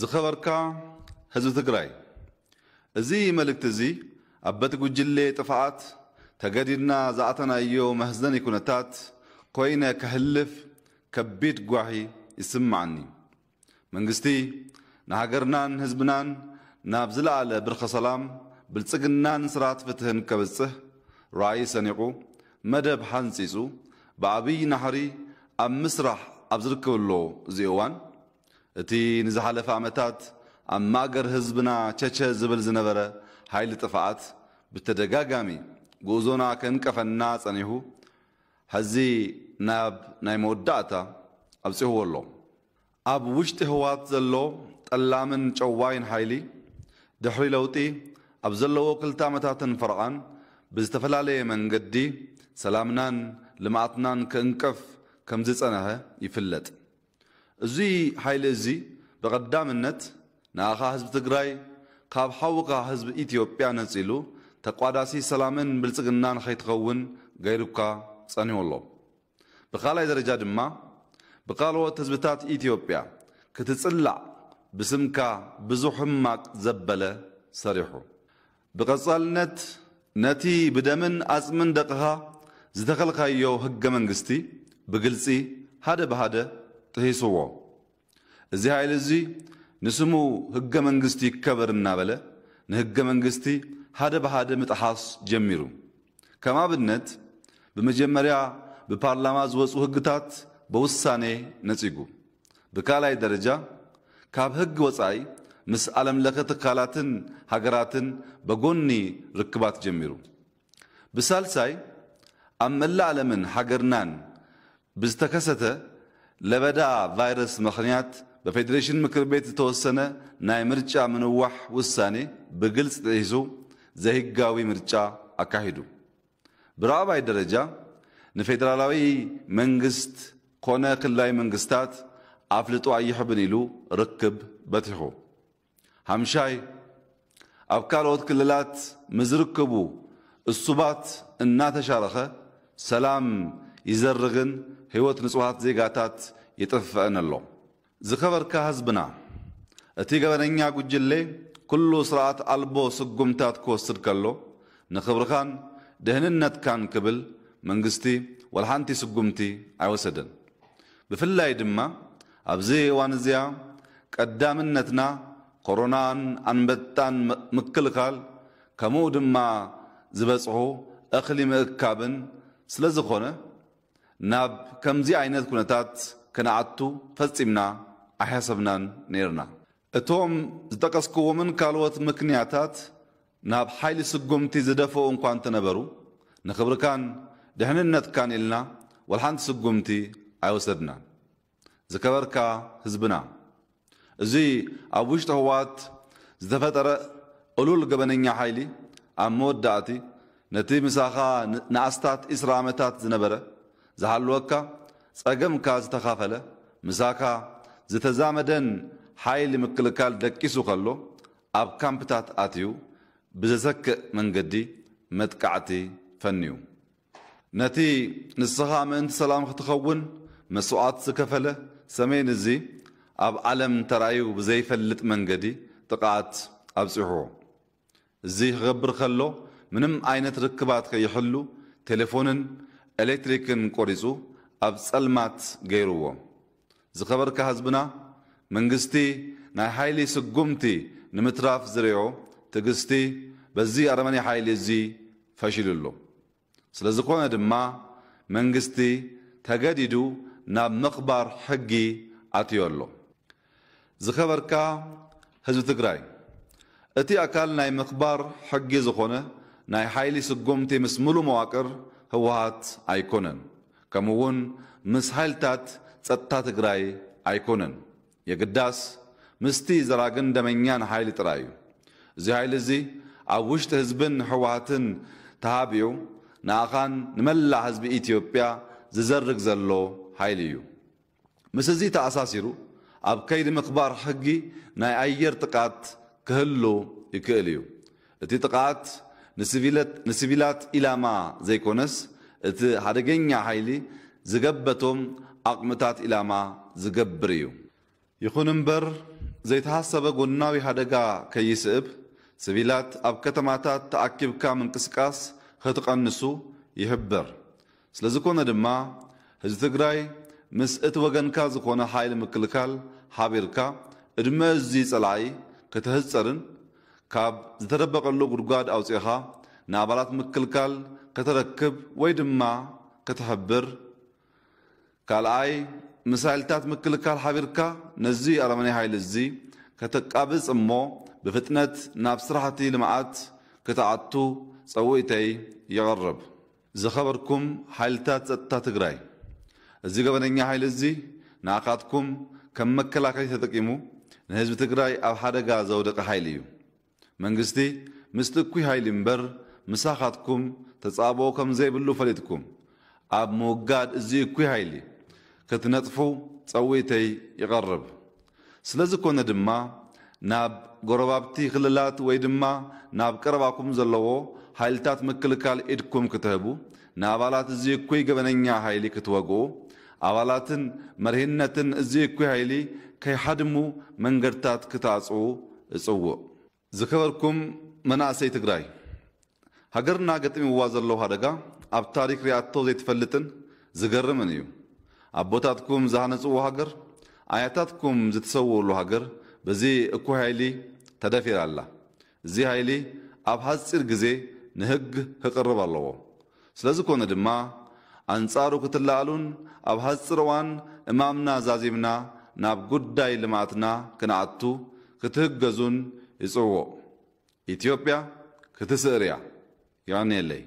ዝኸበርካ ህዝቢ ትግራይ እዚ መልእክቲ እዚ ኣብ በቲ ጉጅሌ ጥፍኣት ተገዲድና ዝኣተናዮ መህዘኒ ኩነታት ኮይነ ከህልፍ ከቢድ ጓሒ ይስማዓኒ መንግስቲ ንሃገርናን ህዝብናን ናብ ዝለኣለ ብርኸ ሰላም ብልጽግናን ስርዓት ፍትህን ከብጽሕ ራእይ ሰኒቑ መደብ ሓንፂፁ ብዓብዪ ናሕሪ ኣብ ምስራሕ ኣብ ዝርከበሎ እዚ እዋን እቲ ንዝሓለፈ ዓመታት ኣብ ማእገር ህዝብና ቸቸ ዝብል ዝነበረ ሃይሊ ጥፍኣት ብተደጋጋሚ ጉዕዞና ከንቀፈና ጸኒሑ ሕዚ ናብ ናይ መወዳእታ ኣብፂሕዎ ኣሎ ኣብ ውሽጢ ህወሓት ዘሎ ጠላምን ጨዋይን ሓይሊ ድሕሪ ለውጢ ኣብ ዘለዎ ክልተ ዓመታትን ፈርቓን ብዝተፈላለየ መንገዲ ሰላምናን ልምዓትናን ክእንቀፍ ከም ዝጸንሐ ይፍለጥ እዚ ሓይሊ እዚ ብቐዳምነት ንኣኻ ህዝቢ ትግራይ ካብ ሓውኻ ህዝቢ ኢትዮጵያ ነጺሉ ተቋዳሲ ሰላምን ብልጽግናን ኸይትኸውን ገይሩካ ጸኒሑ ኣሎ ብኻልኣይ ደረጃ ድማ ብኻልኦት ህዝብታት ኢትዮጵያ ክትጽላዕ ብስምካ ብዙሕ ሕማቅ ዘበለ ሰሪሑ። ብቐጻልነት ነቲ ብደምን ኣጽምን ደቕኻ ዝተኸልካዮ ሕገ መንግስቲ ብግልፂ ሓደ ብሃደ ጥሂስዎ እዚ ሃይሊ እዚ ንስሙ ሕገ መንግስቲ ይከበር እናበለ ንሕገ መንግስቲ ሓደ ብሃደ ምጥሓስ ጀሚሩ። ከም ኣብነት ብመጀመርያ ብፓርላማ ዝወፁ ሕግታት ብውሳኔ ነጺጉ። ብካልኣይ ደረጃ ካብ ሕጊ ወፃኢ ምስ ዓለም ለኸ ትካላትን ሃገራትን በጎኒ ርክባት ጀሚሩ። ብሳልሳይ ኣብ መላእ ዓለምን ሃገርናን ብዝተከሰተ ለበዳ ቫይረስ ምኽንያት በፌዴሬሽን ምክር ቤት ዝተወሰነ ናይ ምርጫ ምንዋሕ ውሳኔ ብግልፂ ጥሒሱ ዘይሕጋዊ ምርጫ ኣካሂዱ ብራብዓይ ደረጃ ንፌደራላዊ መንግስት ኮነ ክልላዊ መንግስታት ኣፍልጦ ኣይሕብን ኢሉ ርክብ በቲሑ ሓምሻይ ኣብ ካልኦት ክልላት ምዝርከቡ እሱባት እናተሻረኸ ሰላም ይዘርግን ህይወት ንጹሃት ዜጋታት ኣሎ ዝኸበርካ ህዝብና እቲ ገበነኛ ጉጅሌ ኩሉ ስርዓት ኣልቦ ስጉምታት ክወስድ ከሎ ንኽብርኻን ድህንነትካን ክብል መንግስቲ ወልሓንቲ ስጉምቲ ኣይወሰደን። ብፍላይ ድማ ኣብዚ እዋን እዚኣ ቀዳምነትና ኮሮናን ኣንበጣን ምክልኻል ከምኡ ድማ ዝበጽሑ እኽሊ ምእካብን ስለ ዝኾነ ናብ ከምዚ ዓይነት ኩነታት ክነዓቱ ፈጺምና ኣሓሰብናን ነርና እቶም ዝጠቀስክዎምን ካልኦት ምክንያታት ናብ ሓይሊ ስጉምቲ ዝደፈኡ እኳ እንተነበሩ ንኽብርካን ድሕንነትካን ኢልና ወልሓንቲ ስጉምቲ ኣይወሰድናን ዝከበርካ ህዝብና እዚ ኣብ ውሽጢ ህወሓት ዝተፈጠረ ዕሉል ገበነኛ ሓይሊ ኣብ መወዳእቲ ነቲ ምሳኻ ንኣስታት ኢስራ ዓመታት ዝነበረ ዝሃልወካ ጸገምካ ዝተኻፈለ ምሳኻ ዝተዛመደን ሓይሊ ምክልካል ደቂሱ ከሎ ኣብ ካምፕታት ኣትዩ ብዘሰክእ መንገዲ መጥቃዕቲ ፈንዩ ነቲ ንስኻ ምእንቲ ሰላም ክትኸውን መስዋዕት ዝከፈለ ሰሜን እዚ ኣብ ዓለም ተራእዩ ብዘይፈልጥ መንገዲ ጥቃዓት ኣብፂሕዎ እዚ ክገብር ከሎ ምንም ዓይነት ርክባት ከይሕሉ ቴሌፎንን ኤሌክትሪክን ቆሪፁ ኣብ ጸልማት ገይርዎ። ዝኸበርካ ህዝብና መንግስቲ ናይ ሓይሊ ስጉምቲ ንምትራፍ ዝርዮ ትዕግስቲ በዚ ኣረመኔ ሓይሊ እዚ ፈሺሉሎ ስለ ዝኾነ ድማ መንግስቲ ተገዲዱ ናብ ምኽባር ሕጊ ኣትዮ ኣሎ ዝኸበርካ ህዝቢ ትግራይ እቲ ኣካል ናይ ምኽባር ሕጊ ዝኾነ ናይ ሓይሊ ስጉምቲ ምስ ሙሉእ መዋቅር ህወሓት ኣይኮነን ከምኡ እውን ምስ ሓይልታት ጸጥታ ትግራይ ኣይኮነን የግዳስ ምስቲ ዘራግን ደመኛን ሓይሊ ጥራይ እዩ። እዚ ሓይሊ እዚ ኣብ ውሽጢ ህዝብን ህወሓትን ተሃቢኡ ንኣኻን ንመላእ ህዝቢ ኢትዮጵያ ዝዘርግ ዘሎ ሓይሊ እዩ። ምስ እዚ ተኣሳሲሩ ኣብ ከይዲ ምኽባር ሕጊ ናይ ኣየር ጥቃት ክህሉ ይክእል እዩ። እቲ ጥቃት ንሲቪላት ኢላማ ዘይኮነስ እቲ ሓደገኛ ሓይሊ ዝገበቶም ኣቕምታት ኢላማ ዝገብር እዩ። ይኹን እምበር ዘይተሃሰበ ጎናዊ ሓደጋ ከይስእብ ሲቪላት ኣብ ከተማታት ተኣኪብካ ምንቅስቃስ ክትቐንሱ ይሕበር ስለ ዝኾነ ድማ ህዝቢ ትግራይ ምስ እቲ ወገንካ ዝኾነ ሓይሊ ምክልካል ሓቢርካ ዕድመ እዚ ጸላኢ ከተህፀርን ካብ ዝተደበቐሉ ጉድጓድ ኣውፂኻ ንኣባላት ምክልካል ከተረክብ ወይ ድማ ከተሕብር። ካልኣይ ምስ ሓይልታት ምክልካል ሓቢርካ ነዚ ኣረመናይ ሓይሊ እዚ ከተቃብፅ እሞ ብፍጥነት ናብ ስራሕቲ ልምዓት ክትኣቱ ፀዊዕተይ ይቐርብ ዝኸበርኩም ሓይልታት ጸጥታ ትግራይ እዚ ገበነኛ ሓይሊ እዚ ንኣኻትኩም ከም መከላከሊ ተጠቂሙ ንህዝቢ ትግራይ ኣብ ሓደጋ ዘውደቐ ሓይሊ እዩ መንግስቲ ምስቲ እኩይ ሓይሊ እምበር ምሳኻትኩም ተጻብኦ ከም ዘይብሉ ፈሊጥኩም። ኣብ ምውጋድ እዚ እኩይ ሓይሊ ክትነጥፉ ፀዊዕተይ ይቐርብ። ስለ ዝኾነ ድማ ናብ ጎረባብቲ ክልላት ወይ ድማ ናብ ቀረባኩም ዘለዎ ሓይልታት ምክልካል ኢድኩም ክትህቡ ንኣባላት እዚ እኩይ ገበነኛ ሓይሊ ክትወግኡ ኣባላትን መርሂነትን እዚ እኩይ ሓይሊ ከይሓድሙ መንገድታት ክተኣጽኡ እጽውዕ ዝከበርኩም መናእሰይ ትግራይ። ሃገርና ገጢምዋ ዘለዉ ሓደጋ ኣብ ታሪክ ሪኣቶ ዘይትፈልጥን ዝገርምን እዩ። ኣቦታትኩም ዝሃነፅዎ ሃገር ኣያታትኩም ዝተሰውኡሉ ሃገር በዚ እኩይ ሓይሊ ተደፊራ ኣላ እዚ ሓይሊ ኣብ ሓፂር ግዜ ንሕጊ ክቕርብ ኣለዎ። ስለ ድማ ኣንጻሩ ክትለኣሉን ኣብ ሓፂር እዋን እማምና ዛዚምና ናብ ጉዳይ ልማትና ክንኣቱ ክትህገዙን ይጽውዕ ኢትዮጵያ ክትስዕር እያ ይቐኒየለይ